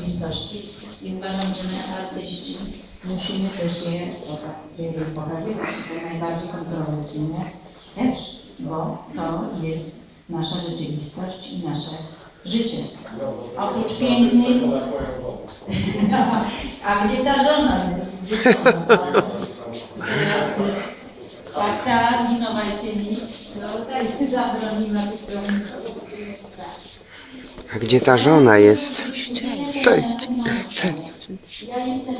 rzeczywistości i uważam, że my artyści musimy też je tak, pokazywać. Te najbardziej kontrowersyjne też, bo to jest nasza rzeczywistość i nasze życie. Oprócz pięknych... A gdzie ta żona jest? Gdzie? Tak, winowajcie mi. No tak, zabroniła tych. A gdzie ta żona jest? Cześć. Cześć. Ja jestem.